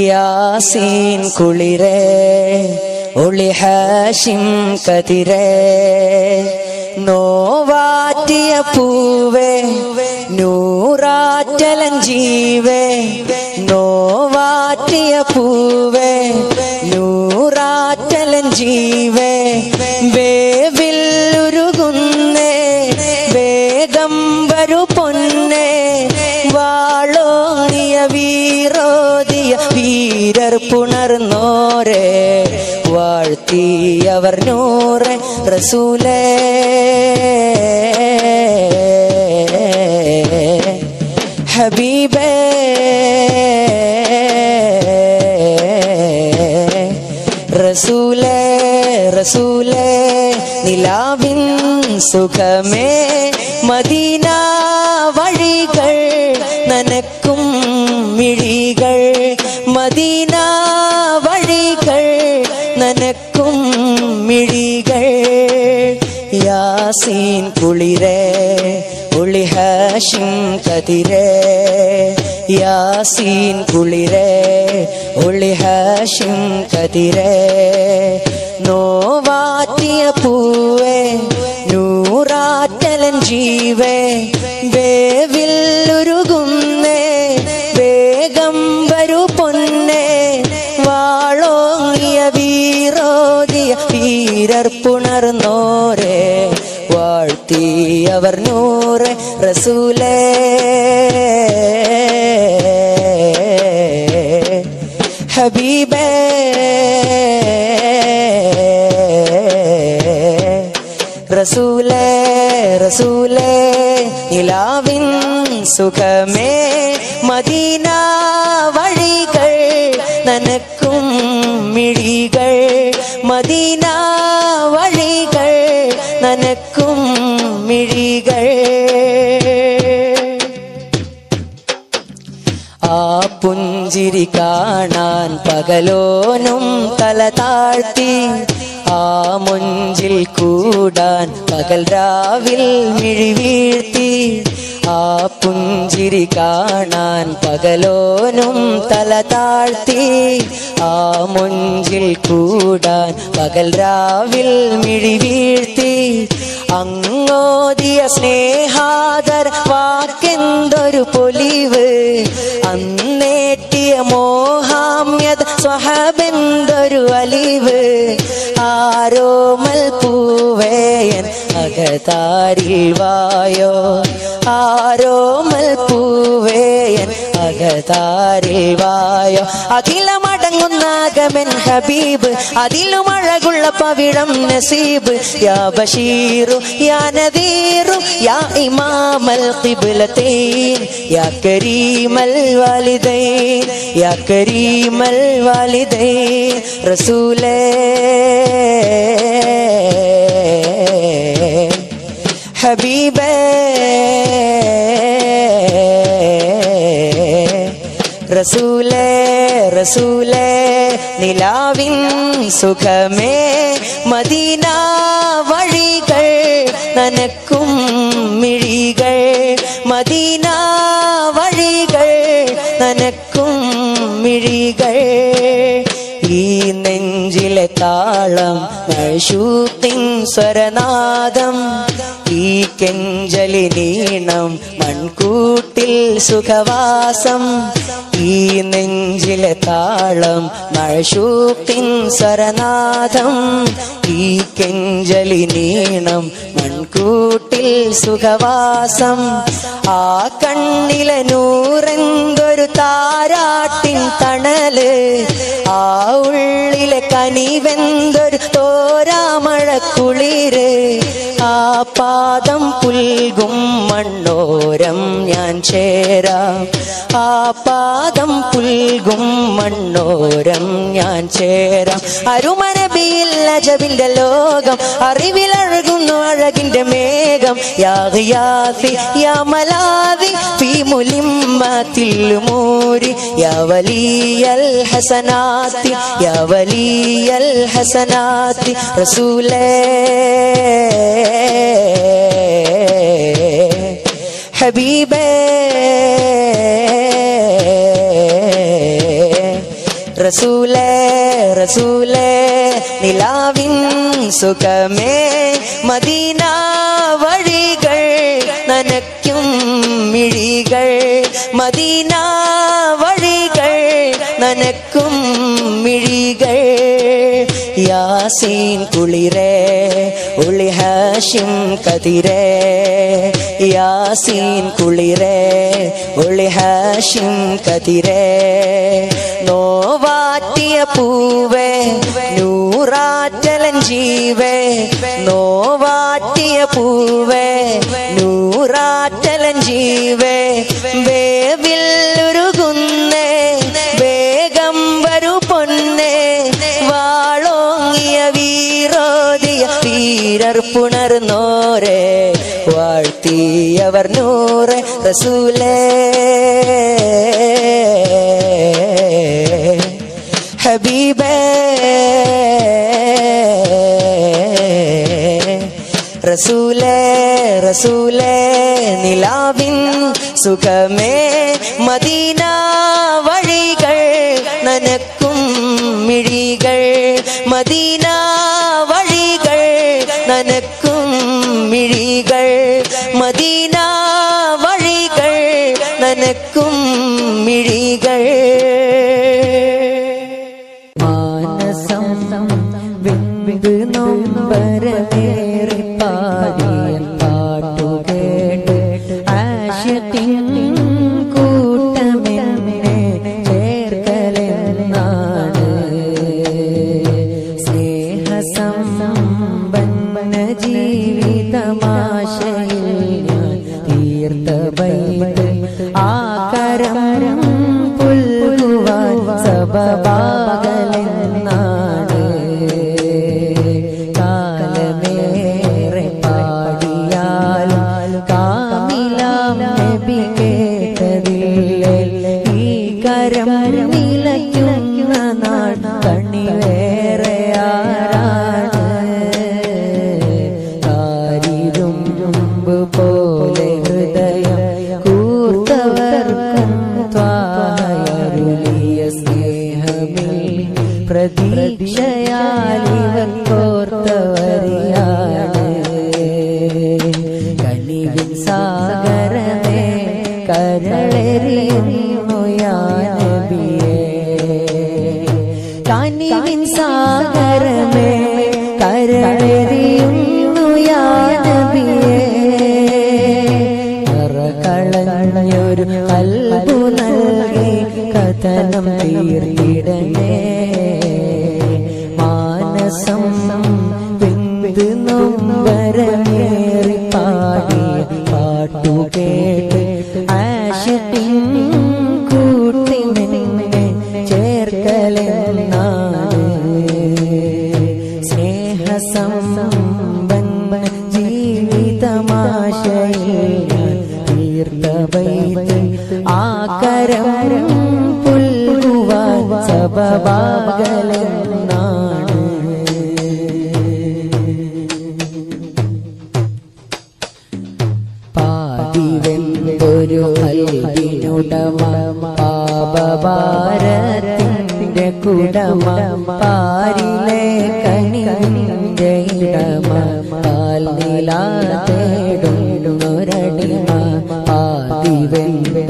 യാസീൻ കുളിരേ ഒളി ഹാഷിം കതിരേ. നോവാറ്റിയ പൂവേ നൂറാറ്റലൻ ജീവേ. നോവാറ്റിയ പൂവേ നൂറാറ്റലൻ ജീവേ. വേവില്ലുരുകുന്നേ വീരർ പുണർന്നോരെ വാഴ്ത്തിയവർ നൂറെ റസൂലേ. ഹബീബേ. റസൂലേ റസൂലേ നിലാവിൻ സുഖമേ. മദീന വഴികൾ നനക്കും മിഴികൾ യാസീൻ കുളിരേ ഒളി ഹാഷിം കതിരേ. യാസീൻ കുളിരേ ഒളി ഹാഷിം കതിരേ. നോവാറ്റിയ പൂവേ നൂറാറ്റലൻ ജീവേ വേവില്ലുരുകുന്നേ വേഗം വരു പൊന്നേ. വാളോങ്ങിയ വീരോദിയ വീരർ പുണർന്നോരെ വാഴ്ത്തിയവർ നൂറെ റസൂലേ. ഹബീബേ. റസൂലേ റസൂലേ നിലാവിൻ സുഖമേ. മദീന വഴികൾ നനക്കും മിഴികൾ. മദീന മിഴികൾ. ആ പുഞ്ചിരി കാണാൻ പകലോനും തല താഴ്ത്തി. ആ മുഞ്ചിൽ കൂടാൻ പകൽ രാവിൽ മിഴി വീഴ്ത്തി ആ പുഞ്ചിരി കാണാൻ പകലോനും തല താഴ്ത്തി. ആ മുഞ്ചിൽ കൂടാൻ പകൽ രാവിൽ മിഴി വീഴ്ത്തി. അങ്ങോദിയ സ്നേഹാദർ വാക്കെന്തൊരു പൊലിവ്. അന്നേറ്റിയ മോഹാമ്യത് സ്വഹബെന്തൊരു അലിവ്. ആരോമൽ പൂവേയൻ അകതാരിൽ വായോ? ആരോമൽ പൂവേയൻ അകതാരിൽ വായോ അഖിലമടങ്ങുന്നാകമൻ ഹബീബ് അതിലും അഴകുള്ള പവിഴം നസീബ്. യാ ബഷീറു യാ നദീറു യാ ഇമാമൽ ഖിബ്ലതൈൻ. യാ കരീമൽ വാലിദൈൻ യാ കരീമൽ വാലിദൈൻ. റസൂലേ ഹബീബേ. റസൂലേ റസൂലേ നിലാവിൻ സുഖമേ മദീന വഴികൾ നനക്കും മിഴികൾ മദീന വഴികൾ നനക്കും മിഴികൾ. ഈ നെഞ്ചിലെ താളം ശൂത്തിൻ സ്വരനാദം ഈ കെഞ്ചലി നീണം മൺകൂട്ടിൽ സുഖവാസം ഈ നെഞ്ചിലെ താളം മഴശൂക്കിൻ സ്വരനാഥം ഈ കെഞ്ചലി നീണം മൺകൂട്ടിൽ സുഖവാസം. ആ കണ്ണിലെ നൂറെന്തൊരു താരാട്ടിൻ തണൽ ആ ഉള്ളിലെ കനിവെന്തൊരു തോരാമഴ ആ പാദം പുൽകും മണ്ണോരം ഞാൻ ചേരാം. ആ പാദം പുൽകും മണ്ണോരം ഞാൻ ചേരാം. അരുമനബിയിൽ അജബിന്റെ ലോകം അറിവിലഴകുന്നു അഴകിന്റെ മേഘം. യാ ഗിയാസി യാ മലാദി ഫീ മുലിമ്മത്തിൽ മൂരി. യാ വലിയൽ ഹസനാത്തി യാ വലിയൽ ഹസനാത്തി റസൂലേ. ഹബീബേ. റസൂലേ റസൂലേ നിലാവിൻ സുഖമേ മദീന വഴികൾ നനയ്ക്കും മിഴികൾ മദീന വഴികൾ നനക്കും മിഴികൾ യാസീൻ കുളിരേ ഉളി ഹാഷിം കതിരേ യാസീൻ കുളിരേ ഉളി ഹാഷിം കതിരേ. നോവാറ്റിയ പൂവേ നൂറാറ്റലൻ ജീവേ നോവാറ്റിയ പൂവേ നൂറാറ്റലൻ ജീവേ. വേവില്ലുരുകുന്നേ വീരർ പുണർന്നോരെ വാഴ്ത്തിയവർ നൂറെ റസൂലേ. ഹബീബേ റസൂലേ റസൂലേ നിലാവിൻ സുഖമേ മദീന വഴികൾ നനക്കും മിഴികൾ മദീന സ്നേഹസമ്പന്ന ജീവിതമാശയിൽ തീർത്ത വൈദ്യ ആ കരം പുൽകുവാൻ സബബാകലെന്നാണ് പാതിവെന്തൊരു അൽവിനുടമ പാപഭാരത്തിന്റെ കുടമ പാരിലെ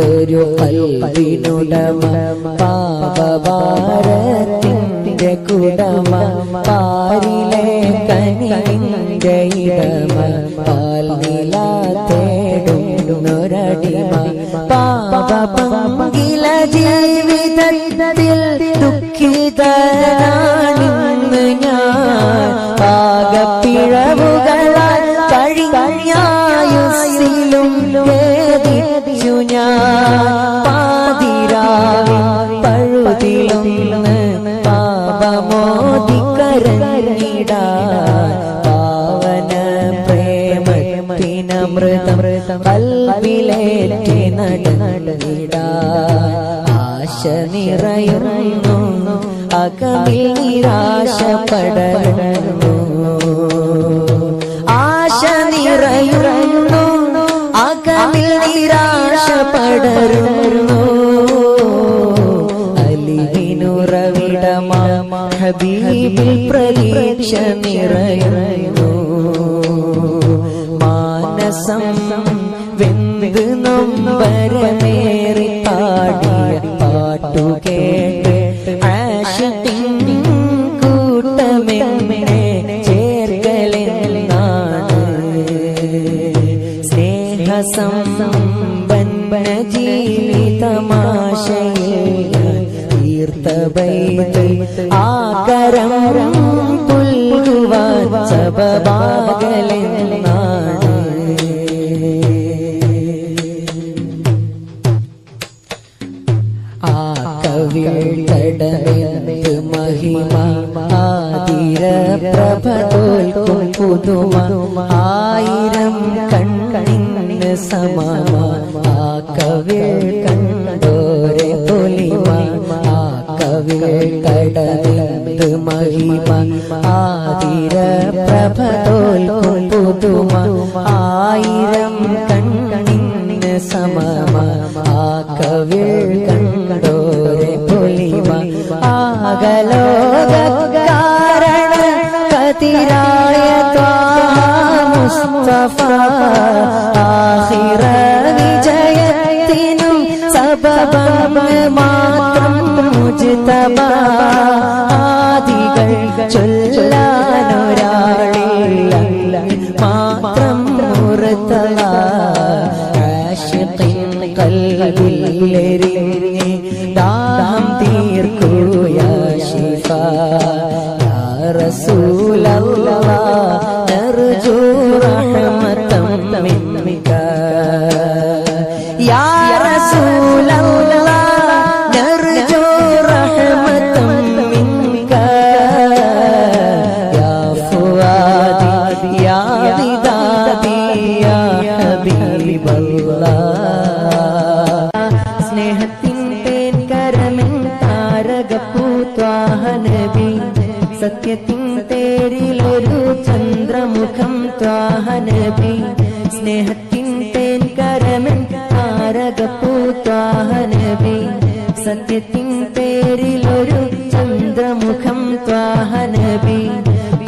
പാതിവെന്തൊരു അൽവിനുടമ പാപഭാരത്തിന്റെ കുടമ പാരിലെ കനിന്റെ ഇടമ പാൽ നിലാതേടുന്നൊരടിമ പാപ ജീവിതത്തിൽ ദുഃഖിതനാണിന്ന് അകമിൽ നിരാശ പടരുന്നു ആശ നിറയുന്നു അകമിൽ നിരാശ പടരുന്നു അലിവിനുറവി ഹബീബിൽ പ്രതീക്ഷ നിറയുന്നു ആകരം പുൽകുവാൻ സബബാകലെന്നാണ് ആ കവിൾക്കടമെന്ത് മഹിമ ആതിര പ്രഭ തോൽക്കും പുതുമ ആയിരം കണ്ണിന് സമമ ആ കവിൾ കണ്ടോരെ പൊലിമ ആ കവിൾക്കടമെന്ത് മഹിമ ആതിര പ്രഭ തോൽക്കും പുതുമ ആയിരം കണ്ണിന് സമമ. ആ കവിൾ കണ്ടോരെ പൊലിമ ആകലോക കാരണ കതിരായ ത്വാഹ മുസ്തഫ. ആഖിറ വിജയത്തിനും സബബം മാത്രം മുജിതബ. ആദികൾ ചൊല്ലാനൊരാളില്ല മാത്രം മുറുത്തല ആശിഖിൻ കൽബിലെരിഞ്ഞ് ചന്ദ്രമുഖം ത്വാഹനബി സ്നേഹത്തിൻ തേൻ കരമിൻ താരകപ്പൂത്വാഹ നബി സത്യത്തിൻ പേരിലൊരു ചന്ദ്രമുഖം ത്വാഹനബി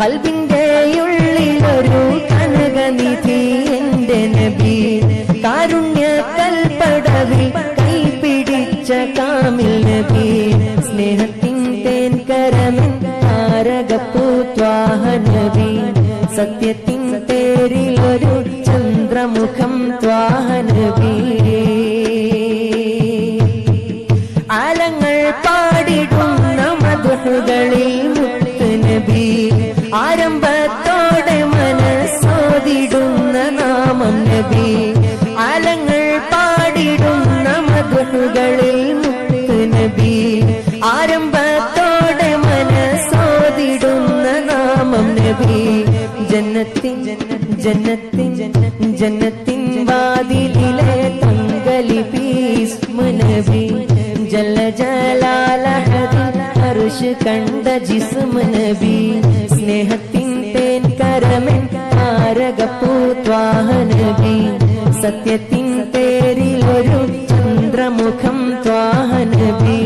കൽബിന്റെ ഉള്ളിലൊരു കനകനിധി എന്റെ നബി. കാരുണ്യ കൽപ്പടവിൽ കൈപിടിച്ച കാമിൽ നബി. സ്നേഹത്തിൻ തേൻ കരമൻ താരകപ്പൂത്വാഹ നബി തേരിൽ ഒരു ചന്ദ്രമുഖം ത്വാഹന ആലങ്ങൾ പാടിടുന്ന മധുകളിൽ മുത്ത് നബി ആരംഭത്തോടെ മനസ്സോതിടുന്ന നാമം നബി. ജന്നത്തിൻ ജന്നത്തിൻ വാതിലിലെ തങ്കലി ഭീസ്മ നബി ജല ജലാലഹദിൻ അർഷ് കണ്ട ജിസ്മ നബി സ്നേഹത്തിൻ തേൻ കരമൻ താരകപ്പൂത്വാഹ നബി സത്യത്തിൻ പേരിലൊരു ചന്ദ്രമുഖം ത്വാഹ നബി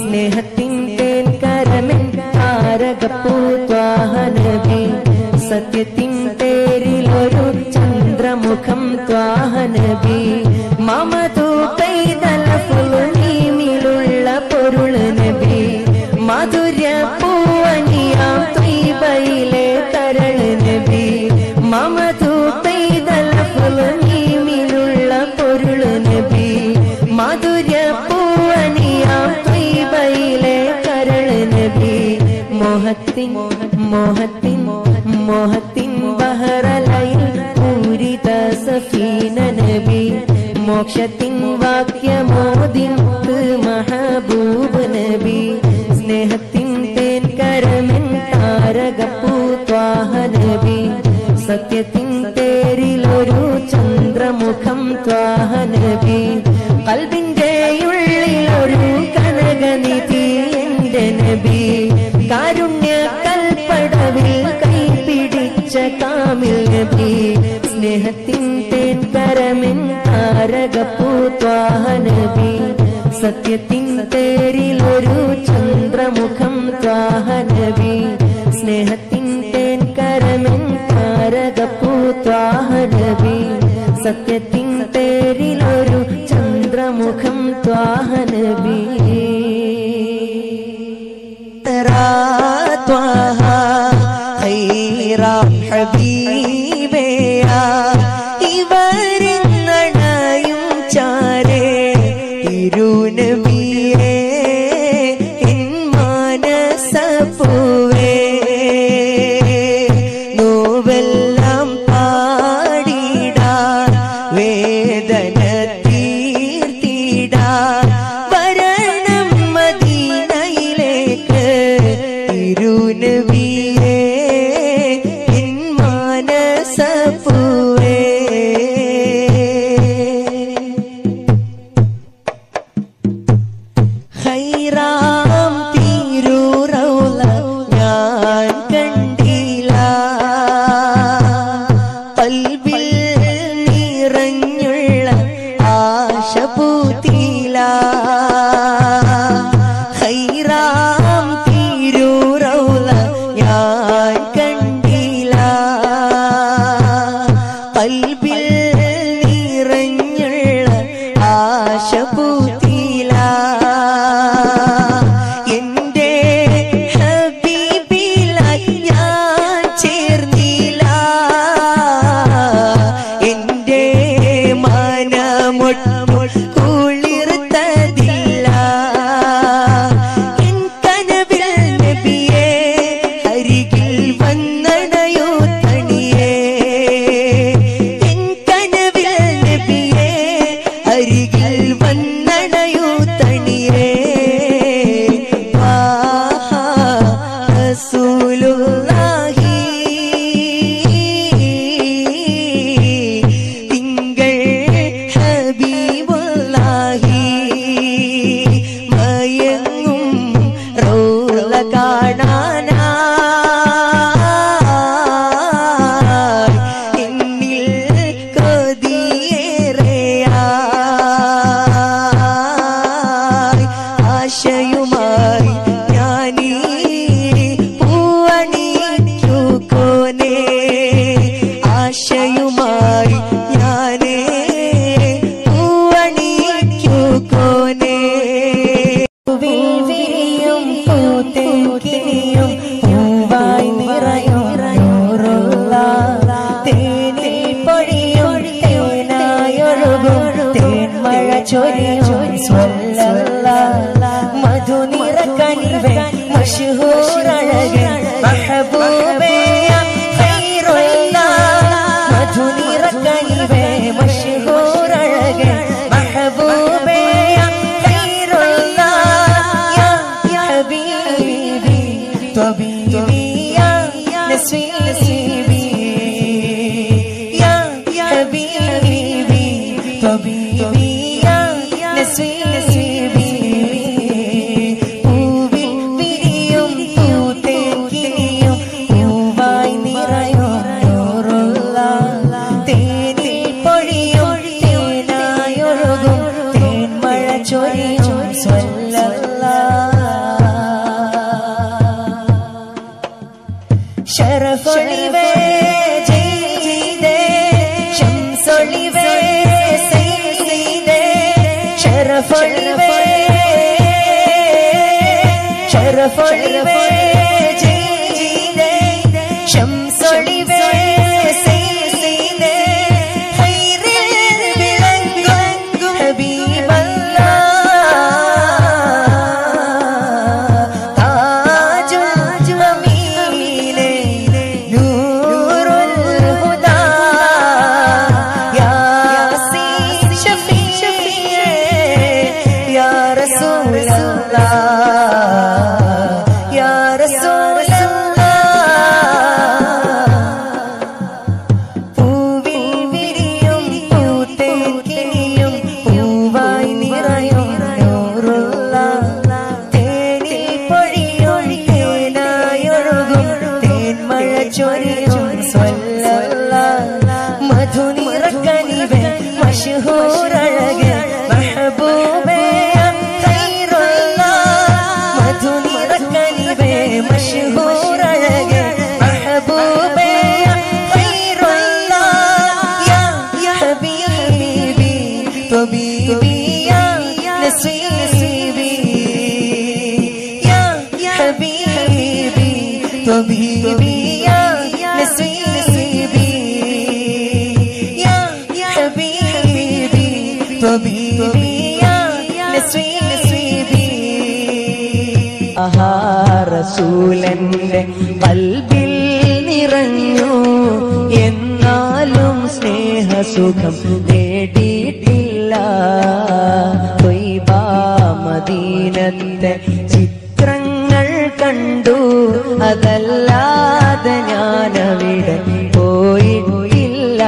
സ്നേഹത്തിൻ തേൻ കരമൻ താരകപ്പൂത്വാഹ നബി സത്യത്തിൻ പേരിലൊരു करो चन्द्रमुखं भी मम तु पैदलफुलुनी मिलुळ्ळ पोरुळनबी माधुर्य पूवनिया त्वयि बयिले करळनबी मम तु पैदलफुलुनी मिलुळ्ळ पोरुळनबी माधुर्य पूवनिया त्वयि बयिले करळनबी मोहत्तिन् मोहत्तिन्। മോക്ഷത്തിൻ വാക്യമോദിൻ മഹബൂബ് നബി സ്നേഹത്തിൻ തേൻ കരമൻ താരകപ്പൂത്വാഹ നബി സത്യത്തിൻ തേരിലൊരു ചന്ദ്രമുഖം ത്വാഹ നബി കൽബിന്റെ ഉള്ളിലൊരു കനകനിധി എന്റെ നബി. കാരുണ്യ കൽപ്പടവിൽ കൈപിടിച്ച കാമിൽ നബി. സ്നേഹത്തിൻ തേൻ കരമിൻ താരകപ്പൂത്വാഹനബി സത്യത്തിൻ തേരിലൊരു ചന്ദ്രമുഖം ത്വാഹനബി. സ്നേഹത്തിൻ തേൻ കരമിൻ താരകപ്പൂത്വാഹനബി സത്യത്തിൻ തേരിലൊരു ചന്ദ്രമുഖം ത്വാഹനബി. Thwaha ഹൈറ Hampi. amor. Vivi um putequinho Sheriff Oliver. chori chori സ്നേഹസുഖം നേടിയിട്ടില്ല. മദീനത്തെ ചിത്രങ്ങൾ കണ്ടു. അതല്ലാതെ ഞാനവിടെ പോയിട്ടില്ല.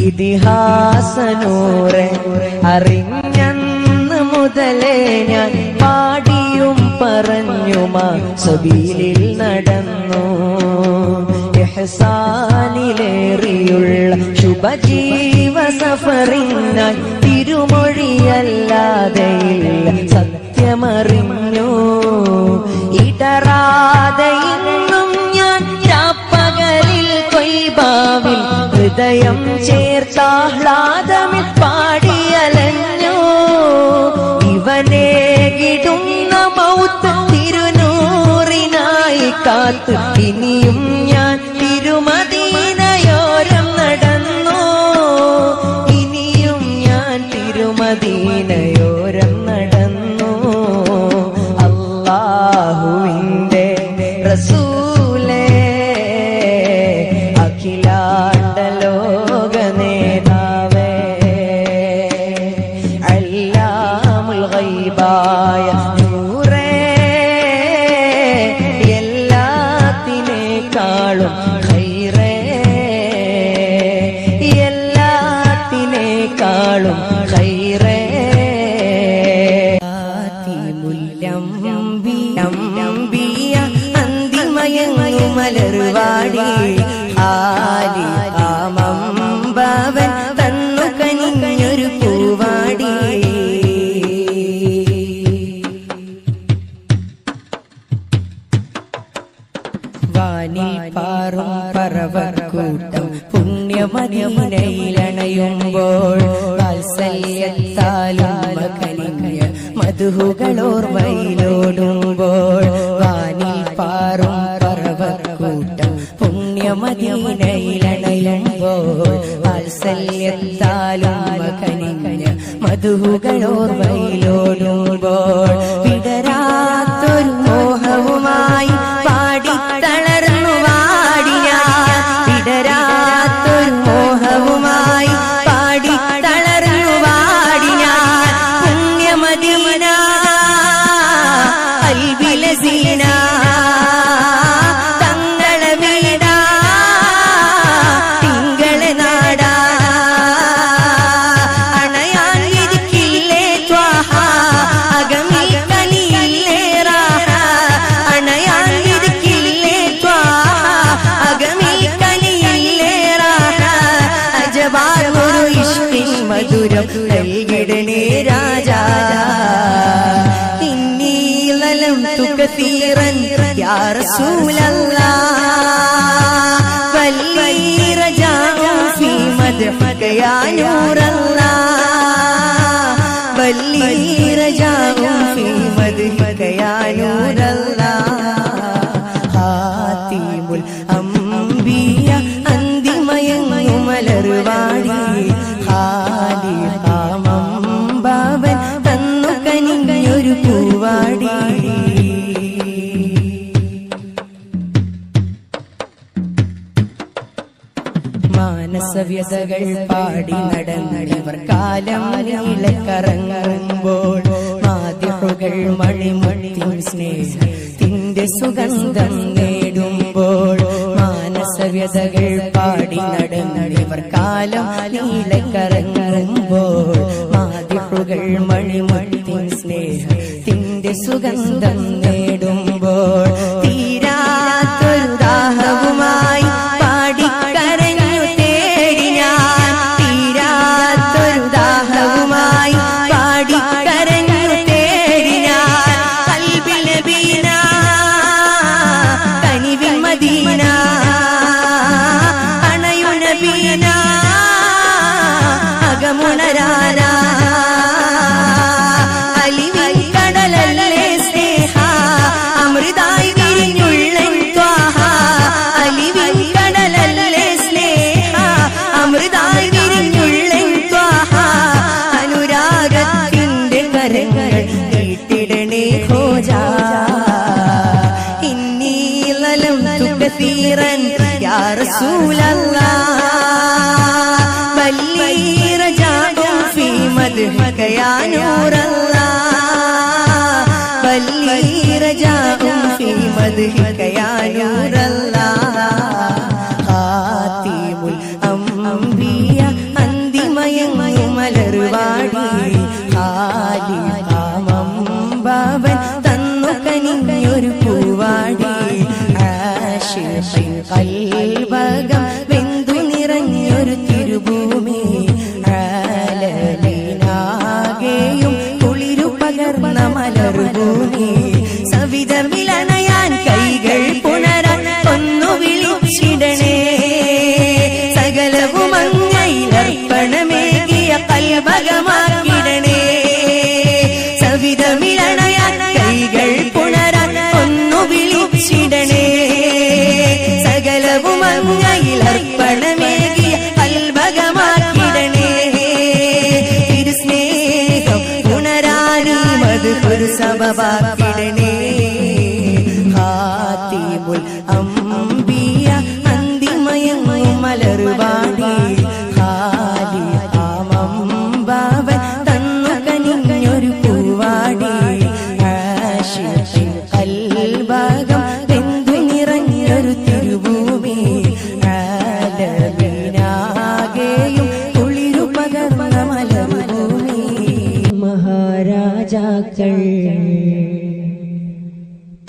ഇതിഹാസനൂറെ അറിഞ്ഞന്ന് മുതലേ ഞാൻ പാടിയും പറഞ്ഞുമാ സബീലിൽ നടന്നു. എഹ്സാനിലേറിയുള്ള ശുഭജീവ സഫറിനായി തിരുമൊഴിയല്ലാതെ സത്യമറിഞ്ഞു. ഇടറാതെ ഇന്നും ഞാൻ രാപ്പകലിൽ കൊയ്ബാവിൽ ഹൃദയം ചേർത്താഹ്ലാദമിൽ പാടിയലഞ്ഞു. ഇവനെ കിടുന്ന മൗത്ത് തിരുനൂറിനായി കാത്തു ഇനിയും ഞാൻ തിരുമദീനയോരം നടന്നു. ഇനിയും ഞാൻ തിരുമദീനയോരം വാത്സല്യത്താലും കനിഞ്ഞ മധുഹുകളോർമ്മയിലോടുമ്പോൾ ഞാനൂറല്ല വല്ലിയ മാനസവ്യതകൾ പാടി നടന്നിവർ കാലം നീളെ മാതൃകൾ മണിമണിയും സ്നേഹത്തിന്റെ സുഗന്ധം നേടുമ്പോൾ മാനസവ്യതകൾ പാടി നടന്നിവർ കാലം നീളെ മാതൃകൾ മണിമണിയും സ്നേഹത്തിന്റെ സുഗന്ധം നേടുമ്പോൾ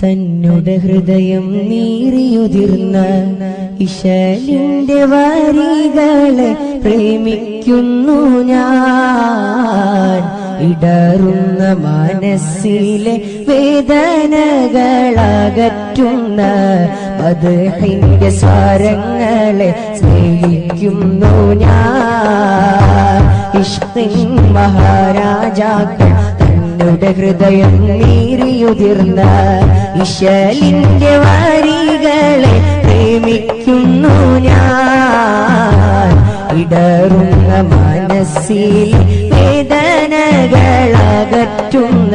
തന്നുടെ ഹൃദയം നീറിയുതിർന്ന ഇശലിന്റെ വരികളെ പ്രേമിക്കുന്നു ഞാൻ. ഇടറുന്ന മനസ്സിലെ വേദനകളകറ്റുന്ന മധുഹിന്റെ സ്വരങ്ങളെ സ്നേഹിക്കുന്നു ഞാൻ. ഇഷ്കിൻ മഹാരാജാക്കൾ നിന്റെ ഹൃദയം നീരിയുതിർന്ന ഇശലിന്റെ വാരികളെ പ്രേമിക്കുന്നു ഞാൻ. ഇടറുന്ന മനസ്സിൽ വേദനകളകറ്റുന്ന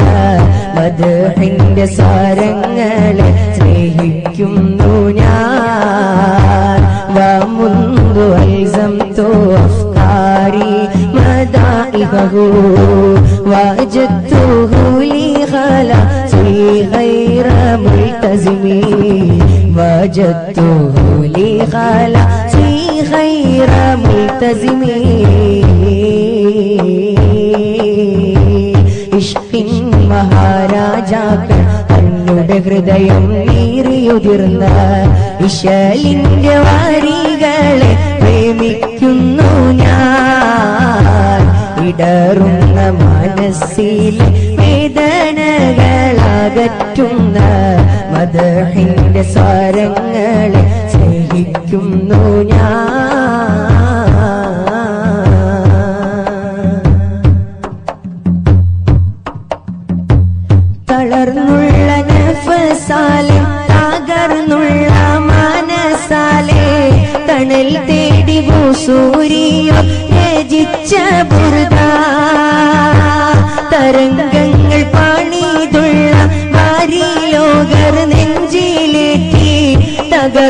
മധുഹിന്റെ സ്വരങ്ങളെ സ്നേഹിക്കുന്നു ഞാൻ. വമുന്തു ഐസം തോ അഫ്കാരി മദായി ബഹു വാജത്ത് لي خلاصي غير ملتزم وجدته لي خلاصي غير ملتزم ഇഷ്കിൻ മഹാരാജാക്കൾ തന്നുടെ ഹൃദയം നീറിയുതിർന്ന ഇശലിന്റെ വാരികളെ പ്രേമിക്കുന്നു ഞാൻ ഇടറുന്ന മനസ്സിൽ വേദനകളകറ്റുന്ന മദഹിന്റെ സ്വരങ്ങളെ സ്നേഹിക്കുന്നു ഞാൻ. തളർന്നുള്ള നഫസാലെ തകർന്നുള്ള മനസാലെ തണൽ തേടി സൂര്യോ രചിച്ച ബുർദ. തരംഗങ്ങൾ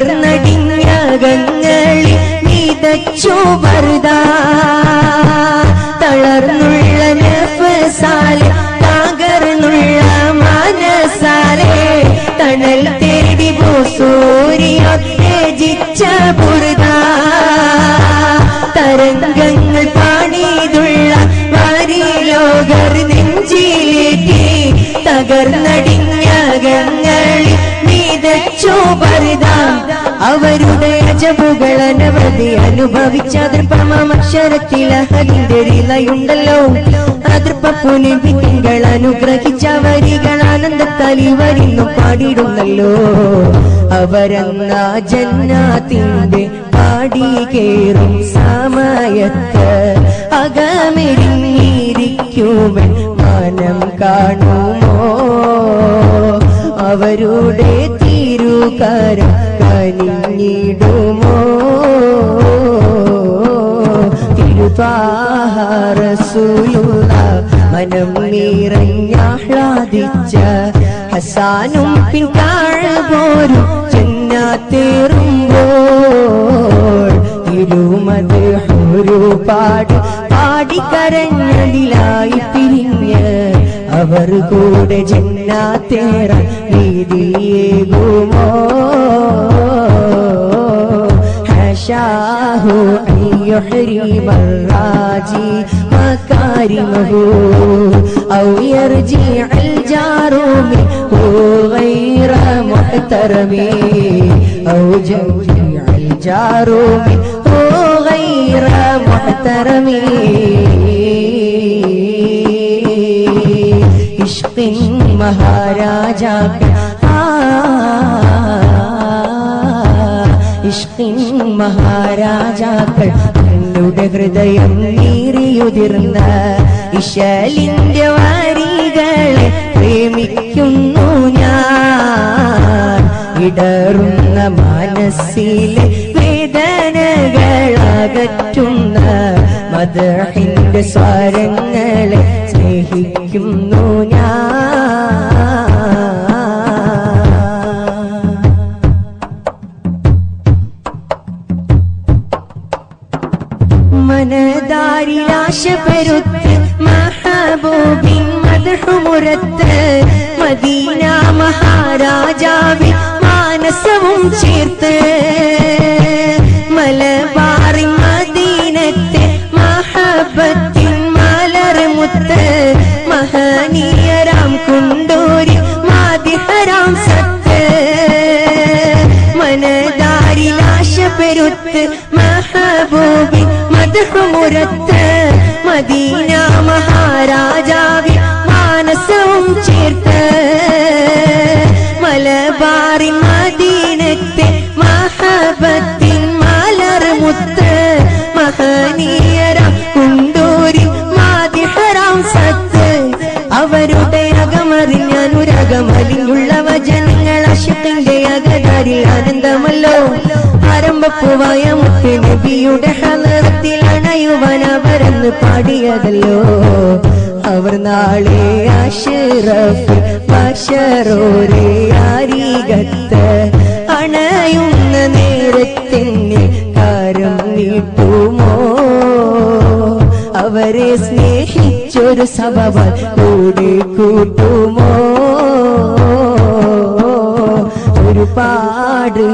തകർന്നടിഞ്ഞകങ്ങളിൽ വിതച്ചു ബർദ തളർന്നുള്ള നഫസാലെ തകർന്നുള്ള മനസാലെ. തണൽ തേടി സൂര്യ രചിച്ച തരംഗങ്ങൾ പാടിയതുള്ള വാരിലോകർ നെഞ്ചിലേക്ക് തകർന്നടിഞ്ഞകങ്ങളിൽ വിതച്ചു ബർദ അവരുടെ അജബുകൾ അനവധി അനുഭവിച്ച ദൃപ്പമക്ഷരത്തിൽ അഹലിന്റെ ലയുണ്ടല്ലോ അതൃപ്പുനി വിധികൾ അനുഗ്രഹിച്ച വരികൾ ആനന്ദത്താലി വരുന്നു പാടിടുന്നല്ലോ. അവരെന്ന ജന്നാത്തിന്റെ പാടി കേറും സമയത്ത് അകമെരിഞ്ഞിരിക്കുമൻ മനം കാണുമോ? അവരുടെ തിരുകരം കനിഞ്ഞിടുമോ തിരുതാഹറസൂലുള്ള മനം നിറഞ്ഞാഹ്ലാദിച്ച ഹസാനും പിന്താഴ പോരും ചെന്നാത്തേറുമ്പോൾ തിരുമത് ഒരുപാട് പാടിക്കരഞ്ഞതിലായി പിരിഞ്ഞ് അവർ കൂടെ ജന്നാത്തേറ നീതിയേകുമോ حاشاه أن يحرم الراجي مكارمه أو يرجع الجار منه غير محترم أو يرجع الجار منه غير محترم ഇഷ്ക മഹാരാജാക്കൾ ഇഷ്കിൻ മഹാരാജാക്കൾ തങ്ങളുടെ ഹൃദയം നീറിയുതിർന്ന ഇശലിന്റെ വാരികളെ പ്രേമിക്കുന്നു ഞാൻ. ഇടറുന്ന മനസ്സിലെ വേദനകളകറ്റുന്ന മദഹിന്റെ സ്വരങ്ങളെ സ്നേഹിക്കുന്നു മനദാരിലാശ മഹബൂബി മധുമുരത്ത് മദീന മഹാരാജാവിൻ മാനസവും ചേർത്ത് മലബാറി മദീനത്തെ മഹബത്തിൻ മലർമുത്ത് മഹനീയരാം കുണ്ടൂരി മാതിഹരാം സത്ത് മനദാരിലാശ പെരുത്ത് മഹബൂബി മധുമുരത്ത് മദീന മഹാരാജാവി മാനസവും ചേർത്ത് മലബാറി മദീനത്തെ മഹബത്തിൻ മലർമുത്ത് മഹനീയരം കുണ്ടൂരി മാതിഹരാം സത്ത്. അവരുടെ അകമറിഞ്ഞാനുരകമലിഞ്ഞുള്ള വചനങ്ങൾ അശുക്കിന്റെ അകതരി ആനന്ദമല്ലോ. ആരംഭപ്പുവായ മുത്ത് നബിയുടെ ഹലത്തിൽ അണയുവന വരന്ന് പാടിയതല്ലോ. അവർ നാളെ അഷറഫ് അരികത്ത് അണയുന്ന നേരത്തിന് കാരം നീട്ടുമോ? അവരെ സ്നേഹിച്ചൊരു സഭവൻ കൂടെ കൂട്ടുമോ? ഒരുപാട്